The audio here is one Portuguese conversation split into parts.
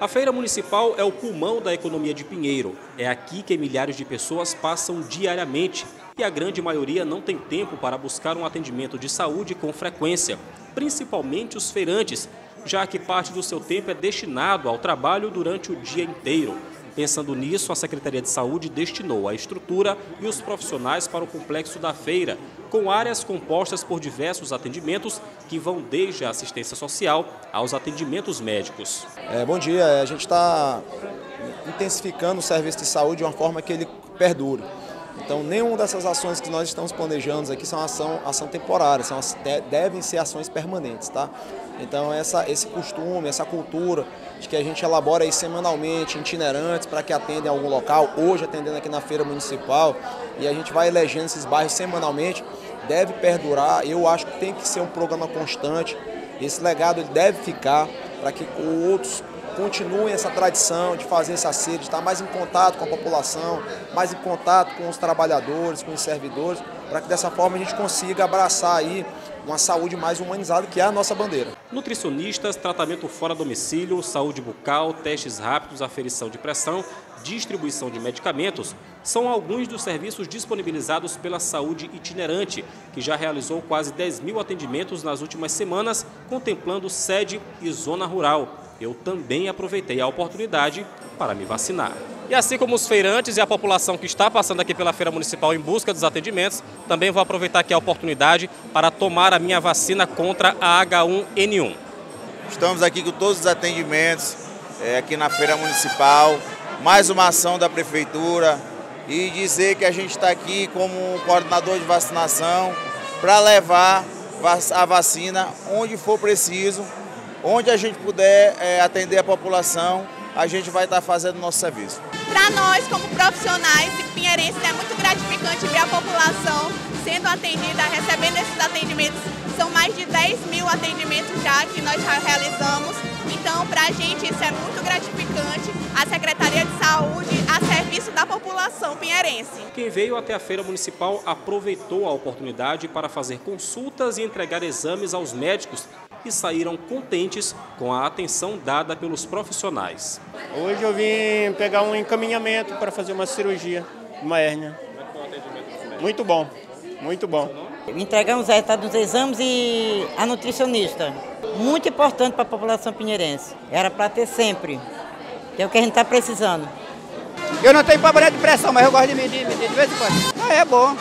A feira municipal é o pulmão da economia de Pinheiro. É aqui que milhares de pessoas passam diariamente e a grande maioria não tem tempo para buscar um atendimento de saúde com frequência, principalmente os feirantes, já que parte do seu tempo é destinado ao trabalho durante o dia inteiro. Pensando nisso, a Secretaria de Saúde destinou a estrutura e os profissionais para o complexo da feira, com áreas compostas por diversos atendimentos que vão desde a assistência social aos atendimentos médicos. É, bom dia, a gente está intensificando o serviço de saúde de uma forma que ele perdure. Então, nenhuma dessas ações que nós estamos planejando aqui são ação, ação temporária, são, devem ser ações permanentes, tá? Então, essa, esse costume, essa cultura de que a gente elabora aí semanalmente, itinerantes, para que atendem algum local, hoje atendendo aqui na feira municipal, e a gente vai elegendo esses bairros semanalmente, deve perdurar. Eu acho que tem que ser um programa constante. Esse legado deve ficar para que outros continuem essa tradição de fazer esse acerto, de estar mais em contato com a população, mais em contato com os trabalhadores, com os servidores, para que dessa forma a gente consiga abraçar aí uma saúde mais humanizada, que é a nossa bandeira. Nutricionistas, tratamento fora domicílio, saúde bucal, testes rápidos, aferição de pressão, distribuição de medicamentos, são alguns dos serviços disponibilizados pela Saúde Itinerante, que já realizou quase 10 mil atendimentos nas últimas semanas, contemplando sede e zona rural. Eu também aproveitei a oportunidade para me vacinar. E assim como os feirantes e a população que está passando aqui pela Feira Municipal em busca dos atendimentos, também vou aproveitar aqui a oportunidade para tomar a minha vacina contra a H1N1. Estamos aqui com todos os atendimentos é, aqui na Feira Municipal, mais uma ação da Prefeitura e dizer que a gente está aqui como coordenador de vacinação para levar a vacina onde for preciso, onde a gente puder é, atender a população a gente vai estar fazendo nosso serviço. Para nós, como profissionais e pinheirenses, é muito gratificante ver a população sendo atendida, recebendo esses atendimentos. São mais de 10 mil atendimentos já que nós já realizamos. Então, para a gente, isso é muito gratificante. A Secretaria de Saúde a serviço da população pinheirense. Quem veio até a Feira Municipal aproveitou a oportunidade para fazer consultas e entregar exames aos médicos e saíram contentes com a atenção dada pelos profissionais. Hoje eu vim pegar um encaminhamento para fazer uma cirurgia, uma hérnia. Muito bom, muito bom. Entregamos o resultado dos exames e a nutricionista. Muito importante para a população pinheirense. Era para ter sempre, que é o que a gente está precisando. Eu não tenho problema de pressão, mas eu gosto de medir, medir de vez em quando. Ah, é bom.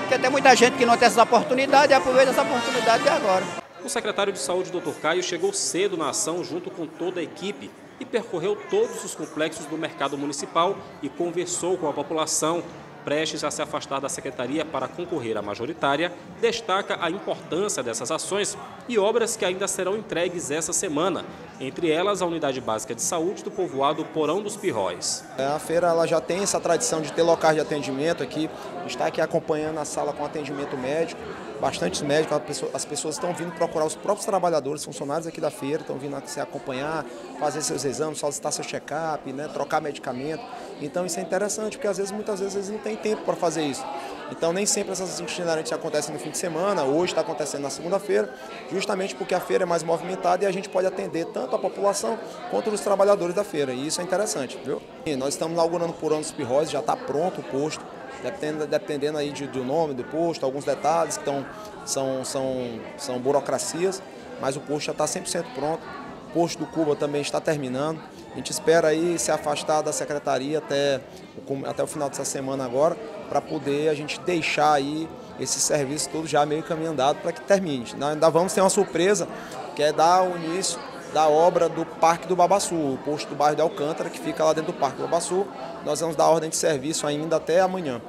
Porque tem muita gente que não tem essa oportunidade e aproveita essa oportunidade de agora. O secretário de Saúde, Dr. Caio, chegou cedo na ação junto com toda a equipe e percorreu todos os complexos do mercado municipal e conversou com a população prestes a se afastar da secretaria para concorrer à majoritária, destaca a importância dessas ações e obras que ainda serão entregues essa semana, entre elas a Unidade Básica de Saúde do povoado Porão dos Pirróis. É, a feira ela já tem essa tradição de ter locais de atendimento aqui, está aqui acompanhando a sala com atendimento médico, bastantes médicos, as pessoas estão vindo procurar os próprios trabalhadores, funcionários aqui da feira, estão vindo se acompanhar, fazer seus exames, solicitar seu check-up, né, trocar medicamento. Então isso é interessante, porque às vezes, muitas vezes, eles não têm tempo para fazer isso. Então nem sempre essas itinerantes acontecem no fim de semana, hoje está acontecendo na segunda-feira, justamente porque a feira é mais movimentada e a gente pode atender tanto a população quanto os trabalhadores da feira. E isso é interessante, viu? E nós estamos inaugurando por anos Pirrose, já está pronto o posto, dependendo, dependendo aí de, do nome do posto, alguns detalhes que estão, são, são, são burocracias, mas o posto já está 100% pronto. O posto do Cuba também está terminando. A gente espera aí se afastar da secretaria até, até o final dessa semana agora, para poder a gente deixar aí esse serviço todo já meio caminho andado para que termine. Ainda vamos ter uma surpresa, que é dar o início da obra do Parque do Babaçu, o posto do bairro de Alcântara, que fica lá dentro do Parque do Babaçu. Nós vamos dar ordem de serviço ainda até amanhã.